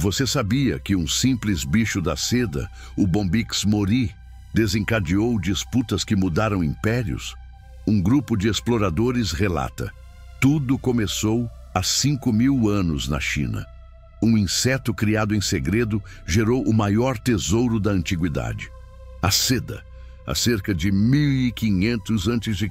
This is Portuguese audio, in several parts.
Você sabia que um simples bicho da seda, o Bombix mori, desencadeou disputas que mudaram impérios? Um grupo de exploradores relata: tudo começou há 5 mil anos na China. Um inseto criado em segredo gerou o maior tesouro da antiguidade. A seda, há cerca de 1500 a.C.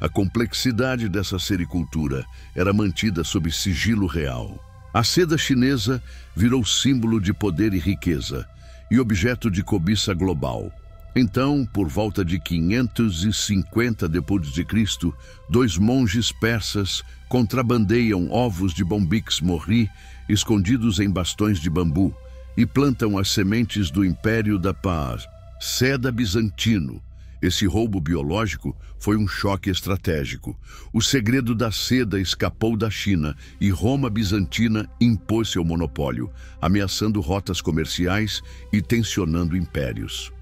A complexidade dessa sericultura era mantida sob sigilo real. A seda chinesa virou símbolo de poder e riqueza e objeto de cobiça global. Então, por volta de 550 d.C., dois monges persas contrabandeiam ovos de Bombix morri escondidos em bastões de bambu e plantam as sementes do Império da Paz, seda bizantino, esse roubo biológico foi um choque estratégico. O segredo da seda escapou da China e Roma bizantina impôs seu monopólio, ameaçando rotas comerciais e tensionando impérios.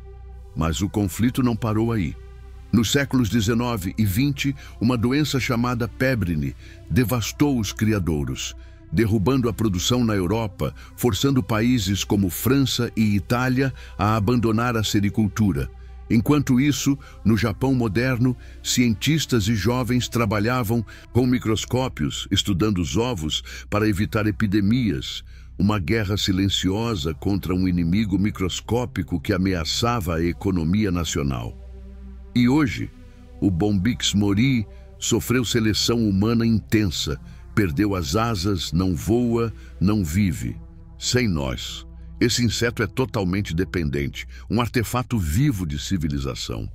Mas o conflito não parou aí. Nos séculos 19 e 20, uma doença chamada pébrine devastou os criadouros, derrubando a produção na Europa, forçando países como França e Itália a abandonar a sericultura. Enquanto isso, no Japão moderno, cientistas e jovens trabalhavam com microscópios, estudando os ovos para evitar epidemias, uma guerra silenciosa contra um inimigo microscópico que ameaçava a economia nacional. E hoje, o Bombix mori sofreu seleção humana intensa, perdeu as asas, não voa, não vive. Sem nós. Esse inseto é totalmente dependente, um artefato vivo de civilização.